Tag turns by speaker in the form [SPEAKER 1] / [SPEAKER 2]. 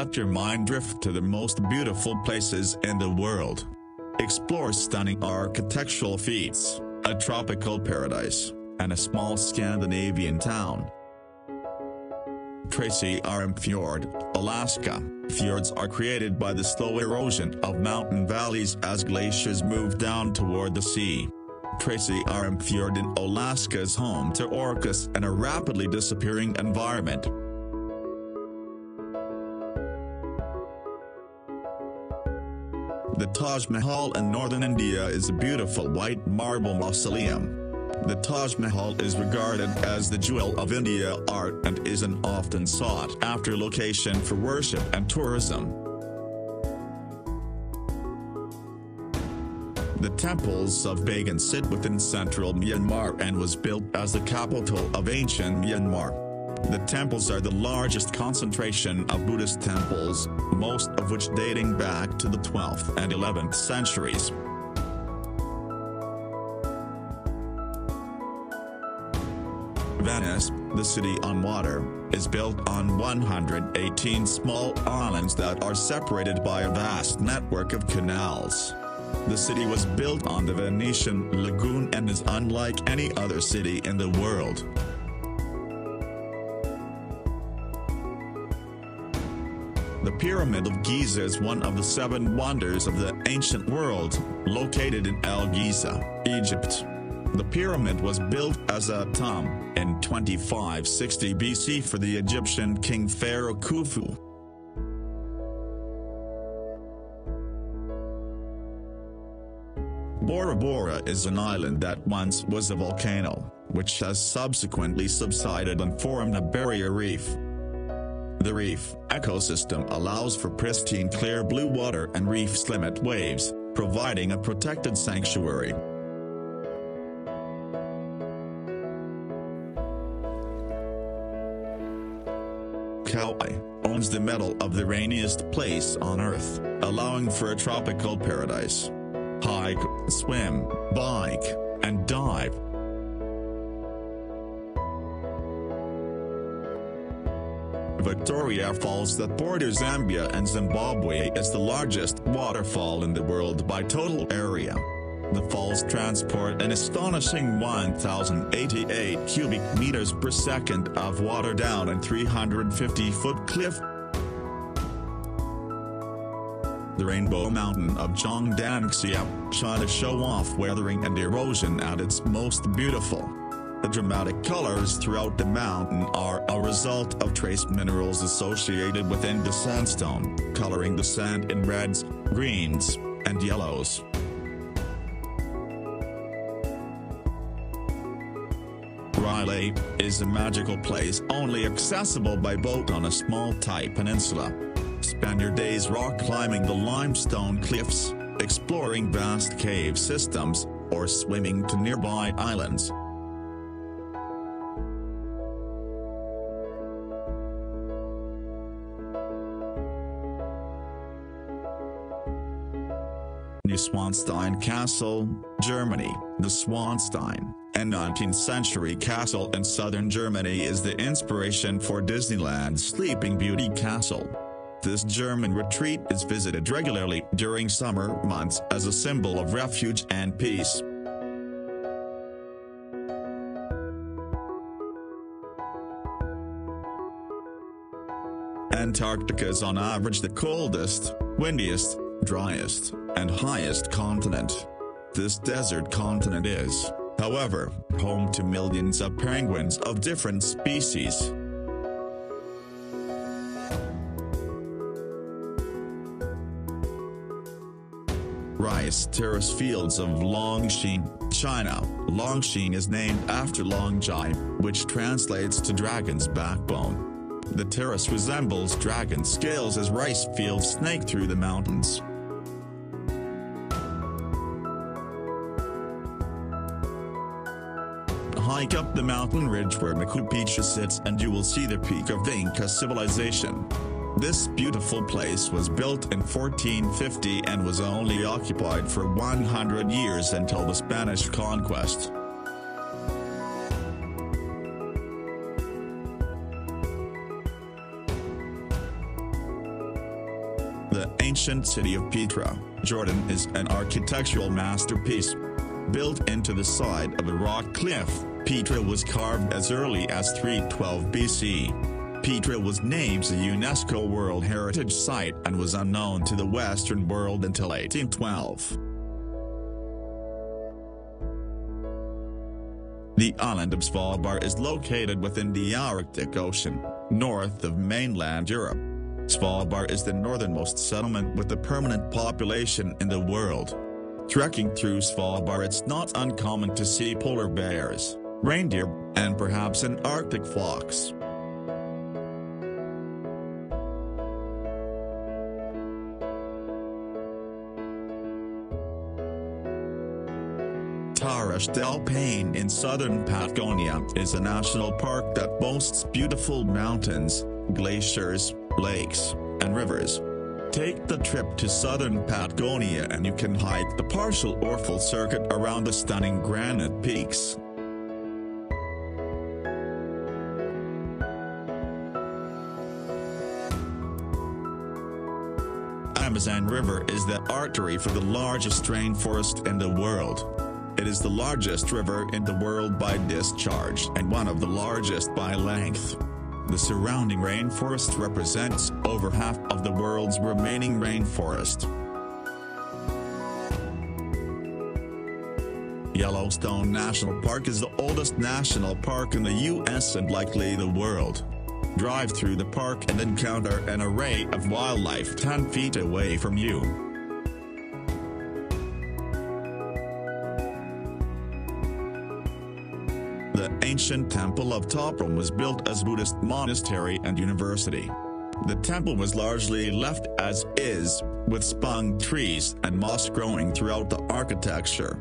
[SPEAKER 1] let your mind drift to the most beautiful places in the world. Explore stunning architectural feats, a tropical paradise, and a small Scandinavian town. Tracy Arm Fjord, Alaska. Fjords are created by the slow erosion of mountain valleys as glaciers move down toward the sea. Tracy Arm Fjord in Alaska is home to orcas and a rapidly disappearing environment. The Taj Mahal in northern India is a beautiful white marble mausoleum. The Taj Mahal is regarded as the jewel of India art and is an often sought after location for worship and tourism. The temples of Bagan sit within central Myanmar and was built as the capital of ancient Myanmar. The temples are the largest concentration of Buddhist temples, most of which dating back to the 12th and 11th centuries. Venice, the city on water, is built on 118 small islands that are separated by a vast network of canals. The city was built on the Venetian lagoon and is unlike any other city in the world. The Pyramid of Giza is one of the seven wonders of the ancient world, located in El Giza, Egypt. The pyramid was built as a tomb in 2560 BC for the Egyptian king Pharaoh Khufu. Bora Bora is an island that once was a volcano, which has subsequently subsided and formed a barrier reef. The reef ecosystem allows for pristine clear blue water and reef's limit waves, providing a protected sanctuary. Kauai owns the medal of the rainiest place on Earth, allowing for a tropical paradise. Hike, swim, bike, and dive. Victoria Falls that borders Zambia and Zimbabwe is the largest waterfall in the world by total area. The falls transport an astonishing 1,088 cubic meters per second of water down a 350-foot cliff. The Rainbow Mountain of Zhangdanxia, China show off weathering and erosion at its most beautiful. The dramatic colors throughout the mountain are a result of trace minerals associated within the sandstone, coloring the sand in reds, greens, and yellows. Railay is a magical place only accessible by boat on a small Thai peninsula. Spend your days rock climbing the limestone cliffs, exploring vast cave systems, or swimming to nearby islands. Neuschwanstein Castle, Germany. The Swanstein, a 19th century castle in southern Germany is the inspiration for Disneyland's Sleeping Beauty Castle. This German retreat is visited regularly during summer months as a symbol of refuge and peace. Antarctica is on average the coldest, windiest, driest, and highest continent. This desert continent is, however, home to millions of penguins of different species. Rice terrace fields of Longsheng, China. Longsheng is named after Longji, which translates to dragon's backbone. The terrace resembles dragon scales as rice fields snake through the mountains. Hike up the mountain ridge where Machu Picchu sits and you will see the peak of the Inca civilization. This beautiful place was built in 1450 and was only occupied for 100 years until the Spanish conquest. The ancient city of Petra, Jordan is an architectural masterpiece. Built into the side of a rock cliff, Petra was carved as early as 312 BC. Petra was named a UNESCO World Heritage Site and was unknown to the Western world until 1812. The island of Svalbard is located within the Arctic Ocean, north of mainland Europe. Svalbard is the northernmost settlement with a permanent population in the world. Trekking through Svalbard it's not uncommon to see polar bears, reindeer, and perhaps an Arctic fox. Torres del Paine in southern Patagonia is a national park that boasts beautiful mountains, glaciers, lakes, and rivers. Take the trip to southern Patagonia and you can hike the partial or full circuit around the stunning granite peaks. Amazon River is the artery for the largest rainforest in the world. It is the largest river in the world by discharge and one of the largest by length. The surrounding rainforest represents over half of the world's remaining rainforest. Yellowstone National Park is the oldest national park in the U.S. and likely the world. Drive through the park and encounter an array of wildlife 10 feet away from you. The ancient temple of Ta Prohm was built as Buddhist monastery and university. The temple was largely left as is, with spung trees and moss growing throughout the architecture.